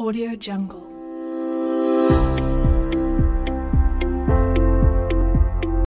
Audio Jungle.